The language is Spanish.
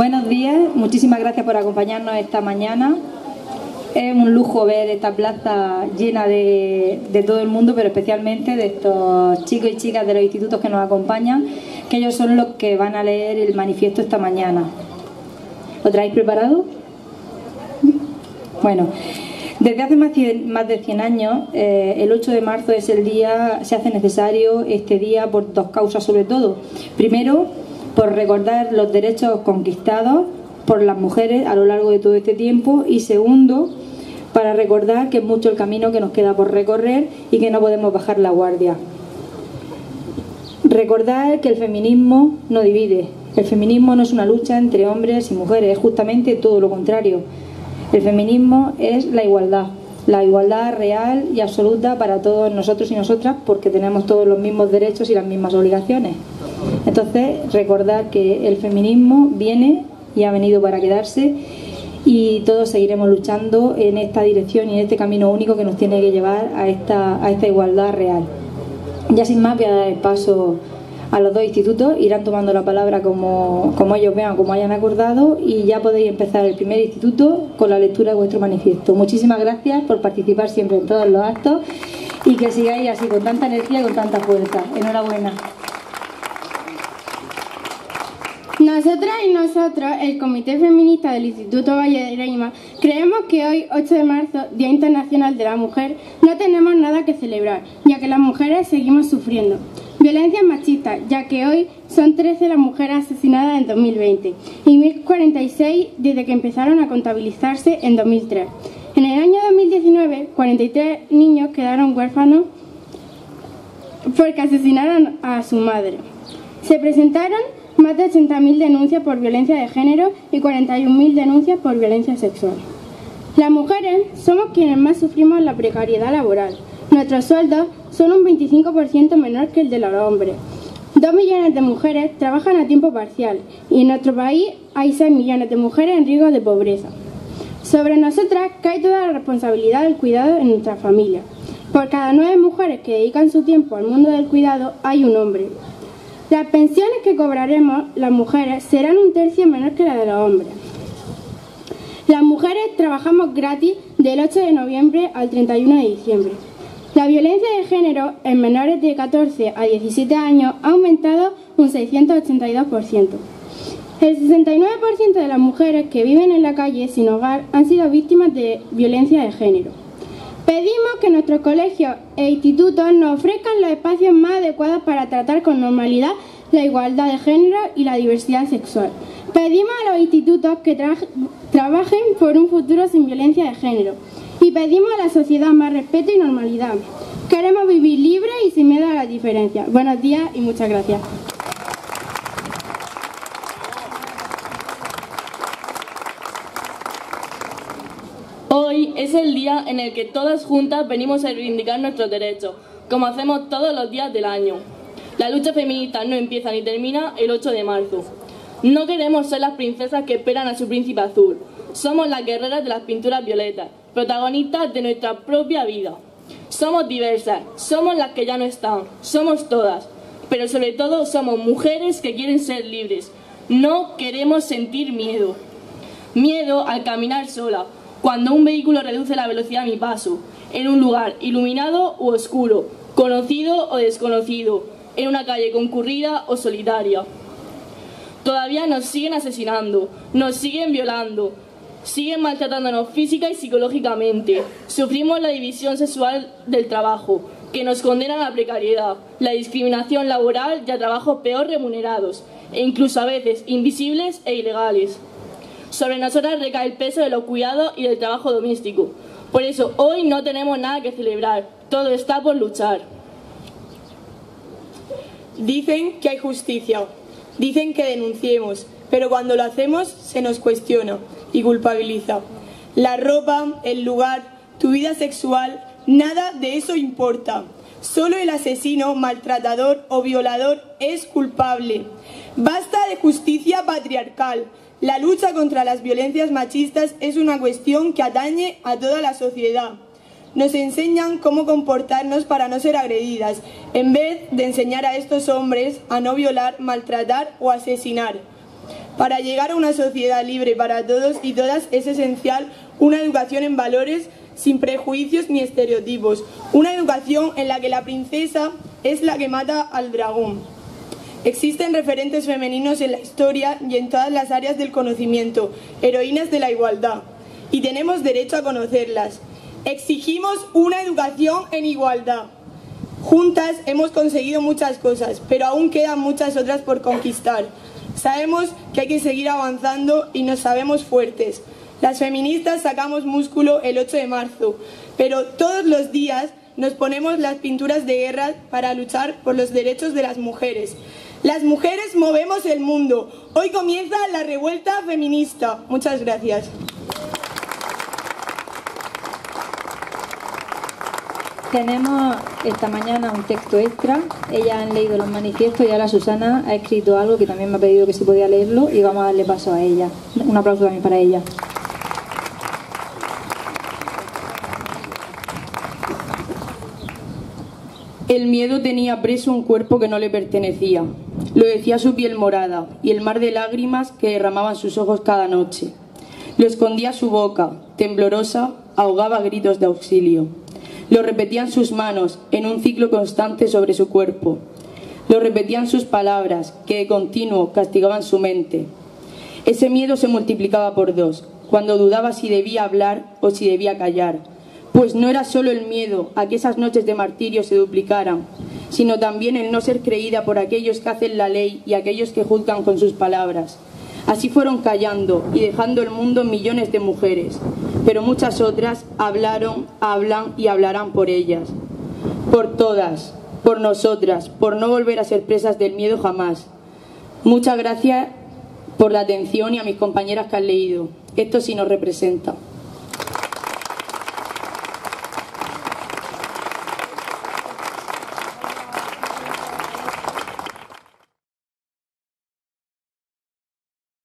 Buenos días, muchísimas gracias por acompañarnos esta mañana. Es un lujo ver esta plaza llena de, todo el mundo, pero especialmente de estos chicos y chicas de los institutos que nos acompañan, que ellos son los que van a leer el manifiesto esta mañana. ¿Lo traéis preparado? Bueno, desde hace más de 100 años, eh, el 8 de marzo es el día, se hace necesario este día por dos causas sobre todo. Primero, por recordar los derechos conquistados por las mujeres a lo largo de todo este tiempo y segundo, para recordar que es mucho el camino que nos queda por recorrer y que no podemos bajar la guardia. Recordar que el feminismo no divide, el feminismo no es una lucha entre hombres y mujeres, es justamente todo lo contrario. El feminismo es la igualdad, la igualdad real y absoluta para todos nosotros y nosotras porque tenemos todos los mismos derechos y las mismas obligaciones. Entonces, recordar que el feminismo viene y ha venido para quedarse y todos seguiremos luchando en esta dirección y en este camino único que nos tiene que llevar a esta, a esta igualdad real. Ya sin más voy a dar el paso a los dos institutos, irán tomando la palabra como, como ellos vean, como hayan acordado y ya podéis empezar el primer instituto con la lectura de vuestro manifiesto. Muchísimas gracias por participar siempre en todos los actos y que sigáis así con tanta energía y con tanta fuerza. Enhorabuena. Nosotras y nosotros, el Comité Feminista del Instituto Valle de Reima, creemos que hoy, 8 de marzo, Día Internacional de la Mujer, no tenemos nada que celebrar, ya que las mujeres seguimos sufriendo. Violencia machista, ya que hoy son 13 las mujeres asesinadas en 2020 y 1046 desde que empezaron a contabilizarse en 2003. En el año 2019, 43 niños quedaron huérfanos porque asesinaron a su madre. Se presentaron más de 80.000 denuncias por violencia de género y 41.000 denuncias por violencia sexual. Las mujeres somos quienes más sufrimos la precariedad laboral. Nuestros sueldos son un 25% menor que el de los hombres. Dos millones de mujeres trabajan a tiempo parcial y en nuestro país hay 6 millones de mujeres en riesgo de pobreza. Sobre nosotras cae toda la responsabilidad del cuidado en nuestra familia. Por cada nueve mujeres que dedican su tiempo al mundo del cuidado hay un hombre. Las pensiones que cobraremos las mujeres serán un tercio menor que la de los hombres. Las mujeres trabajamos gratis del 8 de noviembre al 31 de diciembre. La violencia de género en menores de 14 a 17 años ha aumentado un 682%. El 69% de las mujeres que viven en la calle sin hogar han sido víctimas de violencia de género. Pedimos que nuestros colegios e institutos nos ofrezcan los espacios más adecuados para tratar con normalidad la igualdad de género y la diversidad sexual. Pedimos a los institutos que trabajen por un futuro sin violencia de género y pedimos a la sociedad más respeto y normalidad. Queremos vivir libres y sin miedo a la diferencia. Buenos días y muchas gracias. Hoy es el día en el que todas juntas venimos a reivindicar nuestros derechos, como hacemos todos los días del año. La lucha feminista no empieza ni termina el 8 de marzo. No queremos ser las princesas que esperan a su príncipe azul. Somos las guerreras de las pinturas violetas, protagonistas de nuestra propia vida. Somos diversas, somos las que ya no están, somos todas, pero sobre todo somos mujeres que quieren ser libres. No queremos sentir miedo. Miedo al caminar sola, cuando un vehículo reduce la velocidad a mi paso, en un lugar iluminado u oscuro, conocido o desconocido, en una calle concurrida o solitaria. Todavía nos siguen asesinando, nos siguen violando, siguen maltratándonos física y psicológicamente. Sufrimos la división sexual del trabajo, que nos condena a la precariedad, la discriminación laboral y a trabajos peor remunerados, e incluso a veces invisibles e ilegales. Sobre nosotras recae el peso de los cuidados y del trabajo doméstico. Por eso hoy no tenemos nada que celebrar, todo está por luchar. Dicen que hay justicia, dicen que denunciemos, pero cuando lo hacemos se nos cuestiona y culpabiliza. La ropa, el lugar, tu vida sexual, nada de eso importa. Solo el asesino, maltratador o violador es culpable. Basta de justicia patriarcal, la lucha contra las violencias machistas es una cuestión que atañe a toda la sociedad. Nos enseñan cómo comportarnos para no ser agredidas, en vez de enseñar a estos hombres a no violar, maltratar o asesinar. Para llegar a una sociedad libre para todos y todas es esencial una educación en valores sin prejuicios ni estereotipos, una educación en la que la princesa es la que mata al dragón. Existen referentes femeninos en la historia y en todas las áreas del conocimiento, heroínas de la igualdad, y tenemos derecho a conocerlas. Exigimos una educación en igualdad. Juntas hemos conseguido muchas cosas, pero aún quedan muchas otras por conquistar. Sabemos que hay que seguir avanzando y nos sabemos fuertes. Las feministas sacamos músculo el 8 de marzo, pero todos los días nos ponemos las pinturas de guerra para luchar por los derechos de las mujeres. Las mujeres movemos el mundo. Hoy comienza la revuelta feminista. Muchas gracias. Tenemos esta mañana un texto extra. Ellas han leído los manifiestos y ahora Susana ha escrito algo que también me ha pedido que si podía leerlo y vamos a darle paso a ella. Un aplauso también para ella. El miedo tenía preso un cuerpo que no le pertenecía. Lo decía su piel morada y el mar de lágrimas que derramaban sus ojos cada noche. Lo escondía su boca, temblorosa, ahogaba gritos de auxilio. Lo repetían sus manos en un ciclo constante sobre su cuerpo. Lo repetían sus palabras, que de continuo castigaban su mente. Ese miedo se multiplicaba por dos, cuando dudaba si debía hablar o si debía callar, pues no era solo el miedo a que esas noches de martirio se duplicaran, sino también el no ser creída por aquellos que hacen la ley y aquellos que juzgan con sus palabras. Así fueron callando y dejando el mundo millones de mujeres, pero muchas otras hablaron, hablan y hablarán por ellas. Por todas, por nosotras, por no volver a ser presas del miedo jamás. Muchas gracias por la atención y a mis compañeras que han leído. Esto sí nos representa.